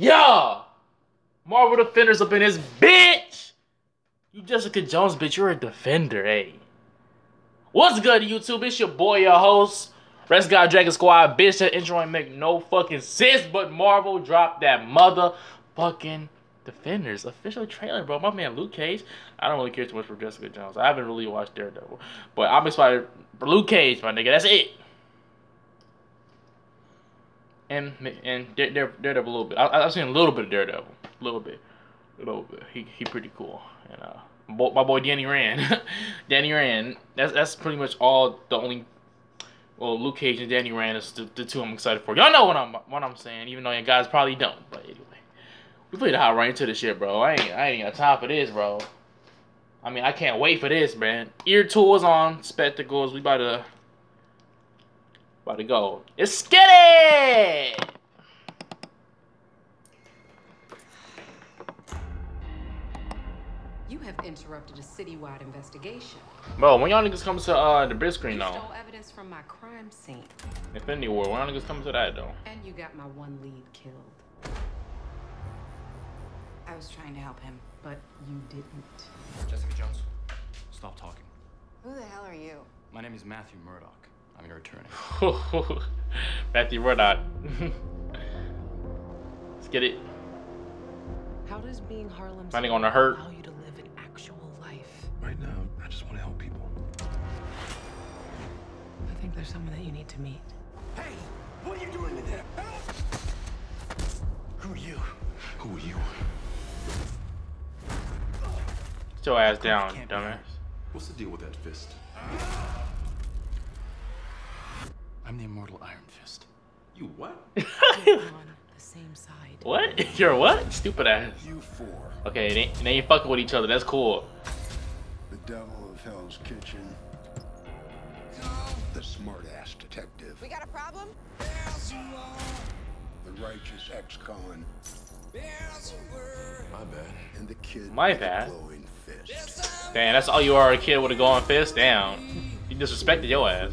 Yeah! Marvel Defenders up in this bitch! You Jessica Jones, bitch, you're a defender, hey. What's good, YouTube? It's your boy, your host, Rex Gawd Dragon Squad, bitch. That intro ain't make no fucking sense, but Marvel dropped that motherfucking Defenders official trailer, bro. My man Luke Cage. I don't really care too much for Jessica Jones. I haven't really watched Daredevil, but I'm excited for Luke Cage, my nigga. That's it. And and Dare, Daredevil a little bit. I, I've seen a little bit of Daredevil, a little bit, a little bit. He he pretty cool. And uh, my boy Danny Rand, Danny Rand. That's that's pretty much all the only. Well, Luke Cage and Danny Rand is the, the two I'm excited for. Y'all know what I'm what I'm saying, even though you guys probably don't. But anyway. We played hot right into the shit, bro. I ain't, I ain't got time for this, bro. I mean, I can't wait for this, man. Ear tools on, spectacles. We about to, about to go. Let's get it! You have interrupted a citywide investigation. Bro, when y'all niggas come to uh the big screen you though? stole evidence from my crime scene. Infinity War. When y'all niggas come to that though? And you got my one lead killed. I was trying to help him, but you didn't. Jessica Jones, stop talking. Who the hell are you? My name is Matthew Murdock. I'm your attorney. Matthew not. Let's get it. How does being Harlem's Might ain't gonna hurt. allow you to live an actual life? Right now, I just want to help people. I think there's someone that you need to meet. Hey, what are you doing in there? Who are you? Who are you? Sit your ass down, Can't dumbass. What's the deal with that fist? I'm the immortal Iron Fist. You what? We're on the same side. What? You're what? Stupid ass. You four, Okay, they, they ain't fucking with each other. That's cool. the devil of Hell's Kitchen, the smart-ass detective, We got a problem? the righteous ex-con, My bad. and the kid My bad. glowing fist. Damn, that's all you are, a kid with a going fist? Damn. You disrespected your ass.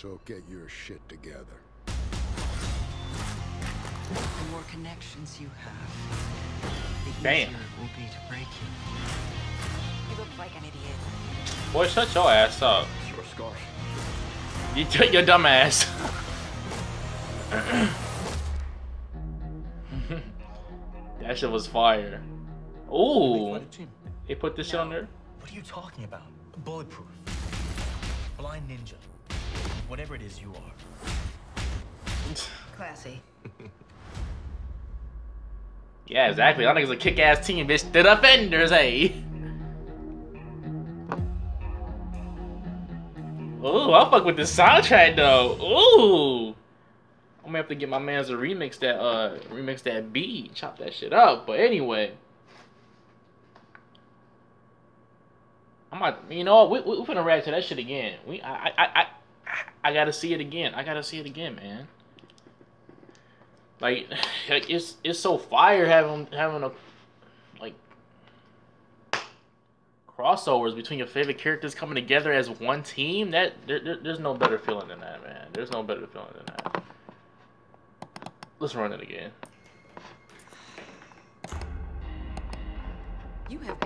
So get your shit together. The more connections you have, the Damn. easier it will be to break you. You look like an idiot. Boy, shut your ass up. Your scarf. You took your dumb ass. that shit was fire. Ooh. They put this shit on there? What are you talking about? Bulletproof. Blind ninja. Whatever it is you are. Classy. Yeah, exactly. That nigga's a kick-ass team, bitch. The Defenders, hey. Ooh, I'll fuck with the soundtrack though. Ooh. I'm gonna have to get my man's to remix that uh remix that beat, chop that shit up. But anyway. I'm not you know what, we we finna react to that shit again. We I I I I, gotta see it again. I gotta see it again, man. Like, like it's it's so fire having having a like crossovers between your favorite characters coming together as one team. That there, there- there's no better feeling than that, man. There's no better feeling than that. Let's run it again.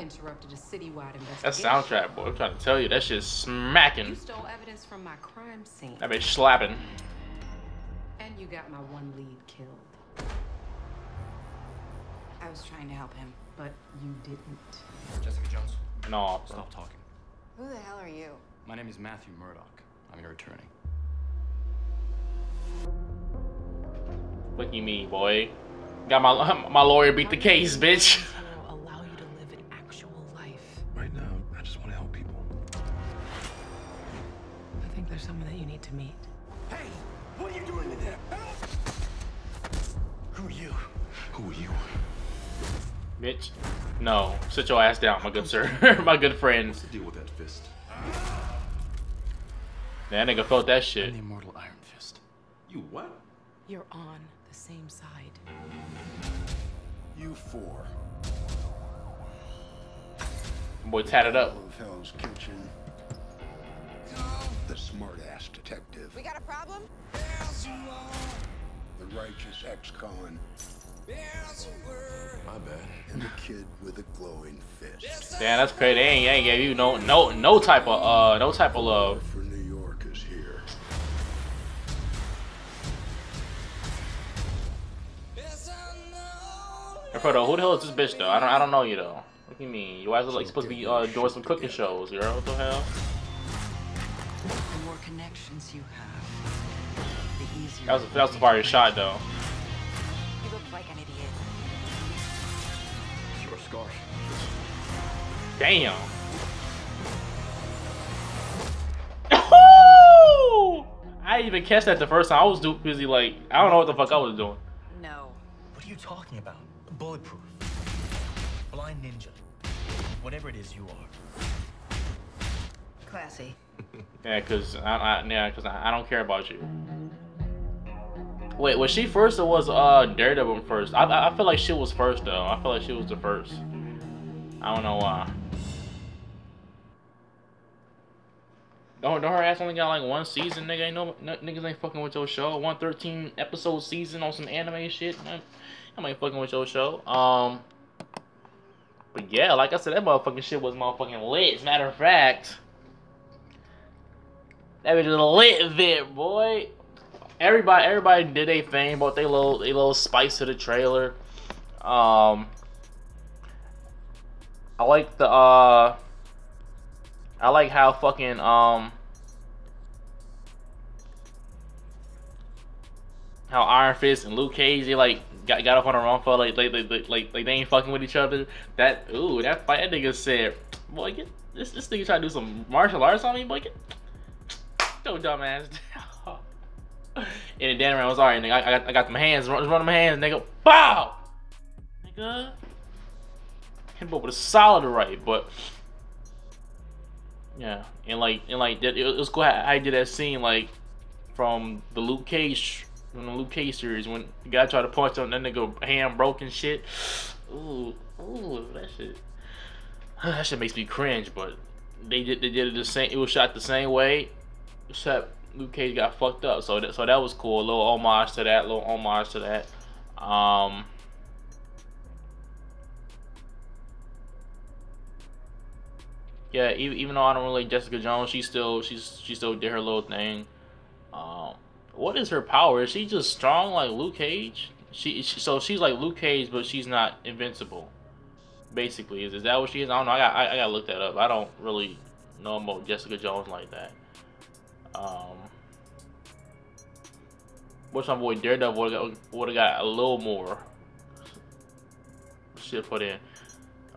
Interrupted a citywide investigation. That soundtrack, boy. I'm trying to tell you, that shit's smacking. You smacking. stole evidence from my crime scene. That bitch slapping. And you got my one lead killed. I was trying to help him, but you didn't. Jessica Jones, No, bro. stop talking. Who the hell are you? My name is Matthew Murdock. I'm your attorney. What you mean, boy? Got my my lawyer beat the case, bitch. Bitch. No. Sit your ass down, my good sir. my good friend. Deal with that fist? That nigga felt that I'm shit. the immortal Iron Fist. You what? You're on the same side. You four, Boy tatted up. Of Hell's Kitchen. The smart-ass detective. We got a problem? The righteous ex-con. My bad. And the kid with a glowing fist. Damn, that's crazy. They ain't, they ain't gave you no no no type of uh no type of love. For New York is here. Frodo, who the hell is this bitch though? I don't I don't know you though. What do you mean? You guys look like supposed to be uh, doing some cooking shows, girl. What the hell? The more connections you have, the easier. That was that was will the be fire shot though. You look like an idiot. Your scarf. Damn. I didn't even catch that the first time. I was too busy like I don't know what the fuck I was doing. No. What are you talking about? Bulletproof. Blind ninja. Whatever it is you are. Classy. Yeah, cause I, I yeah, cause I, I don't care about you. Wait, was she first or was uh Daredevil first? I I feel like she was first though. I feel like she was the first. I don't know why. Don't, don't her ass only got like one season, nigga. Ain't no, no niggas ain't fucking with your show. One thirteen episode season on some anime shit. I ain't fucking with your show. Um, but yeah, like I said, that motherfucking shit was motherfucking lit. As a matter of fact, that was just lit vid, boy. Everybody, everybody did a thing, brought they little, they little spice to the trailer. Um, I like the uh, I like how fucking um, how Iron Fist and Luke Cage they like got got up on the wrong foot, like like like like, like, they ain't fucking with each other. That ooh, that fight, that nigga said, boy, get this this nigga trying to do some martial arts on me, boy, get no dumbass. and then Dan Rand was alright, nigga. I, I got I got my hands, run, run my hands, nigga. Bow, nigga. Hit him with a solid right, but yeah, and like and like that, it was cool how he did that scene like from the Luke Cage from the Luke Cage series when the guy tried to punch him, that nigga hand broke and shit. Ooh, ooh, that shit. That shit makes me cringe, but they did they did it the same. It was shot the same way, except Luke Cage got fucked up. So that so that was cool. A little homage to that. A little homage to that. Um. Yeah, even, even though I don't really like Jessica Jones, she still she's she still did her little thing. Um, what is her power? Is she just strong like Luke Cage? She, she so she's like Luke Cage, but she's not invincible. Basically, is is that what she is? I don't know. I got I, I got to look that up. I don't really know about Jessica Jones like that. Um, what's my boy Daredevil would have got, got a little more shit put in.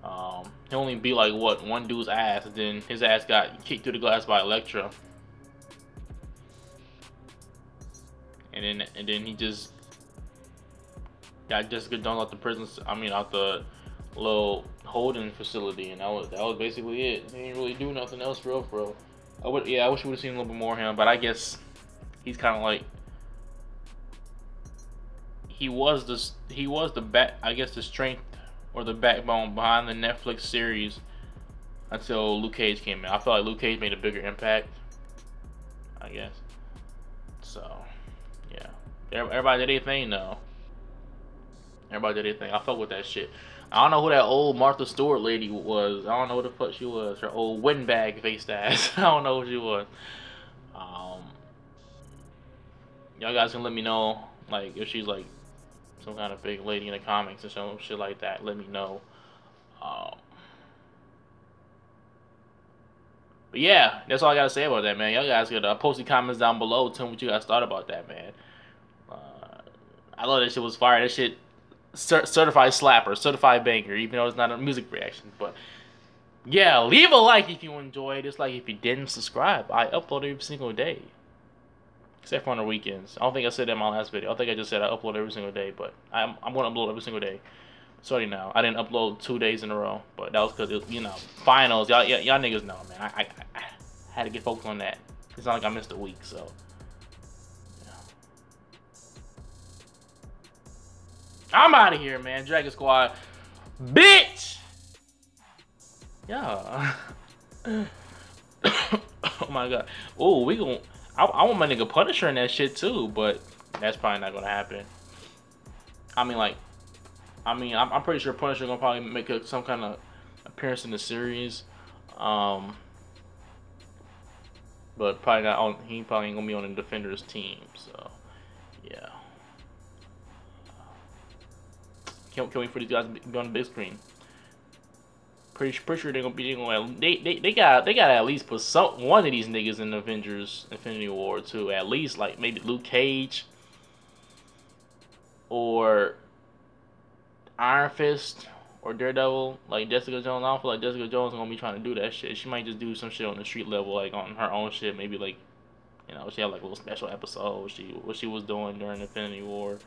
Um, he only beat like what one dude's ass, and then his ass got kicked through the glass by Elektra. and then and then he just got Jessica Jones out the prison. I mean, out the little holding facility, and that was that was basically it. He didn't really do nothing else, real, real. I would, yeah, I wish we would have seen a little bit more of him, but I guess he's kind of like he was the he was the back, I guess the strength or the backbone behind the Netflix series until Luke Cage came in. I feel like Luke Cage made a bigger impact. I guess. So. Yeah. Everybody did their thing though. Everybody did their thing. I fuck with that shit. I don't know who that old Martha Stewart lady was. I don't know who the fuck she was. Her old windbag faced ass. I don't know who she was. Um, y'all guys can let me know, like, if she's like some kind of big lady in the comics or some shit like that. Let me know. Um, but yeah, that's all I gotta say about that, man. Y'all guys gotta post the comments down below. Tell me what you guys thought about that, man. I love that shit was fire. That shit cert- certified slapper, certified banger, even though it's not a music reaction. But yeah, leave a like if you enjoyed. Just like if you didn't subscribe, I upload every single day, except for on the weekends. I don't think I said that in my last video. I think I just said I upload every single day, but I'm I'm gonna upload every single day. Sorry now, I didn't upload two days in a row, but that was because you know finals. Y'all, y'all, niggas know, man. I, I, I had to get focused on that. It's not like I missed a week, so. I'm out of here, man. Dragon Squad. Bitch! Yeah. oh my god. Oh, we gon' I, I want my nigga Punisher in that shit too, but that's probably not gonna happen. I mean, like, I mean, I'm, I'm pretty sure Punisher gonna probably make a, some kind of appearance in the series. Um, but probably not on. He probably ain't gonna be on the Defenders team. So, yeah. Can't, can't wait for these guys to be on the big screen. Pretty, pretty sure they're gonna be. They're gonna, they, they, they got they got to at least put some one of these niggas in Avengers Infinity War too. At least like maybe Luke Cage or Iron Fist or Daredevil, like Jessica Jones. I don't feel like Jessica Jones is gonna be trying to do that shit. She might just do some shit on the street level, like on her own shit. Maybe like, you know, she had like a little special episode. She what she was doing during Infinity War,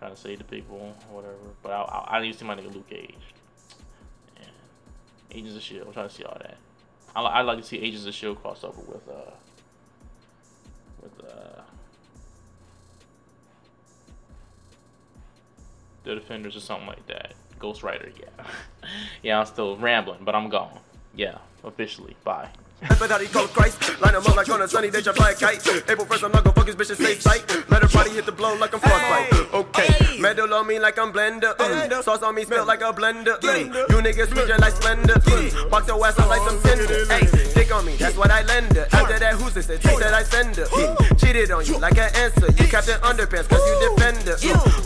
trying to save the people, whatever. But I I, I need to see my nigga Luke Cage. And Agents of Shield. I'm trying to see all that. I I like to see Agents of Shield crossover with uh with uh. the Defenders or something like that. Ghost Rider, yeah. yeah, I'm still rambling, but I'm gone. Yeah, officially. Bye. But how he call Christ, line him up like on a sunny day, jump like a kite. April 1st, I'm not gonna fuck his bitch and stay tight. Let her body hit the blow like I'm frostbite. Okay, metal on me like I'm blender. Mm. Sauce on me smell like a blender. Mm. You niggas just like splendor. Mm. Box your ass out like some tender. Hey, dick on me, that's what I lend her. After that, who's this? Take that I send her. Cheated on you like an answer. You captain underpants cause you defender. Mm.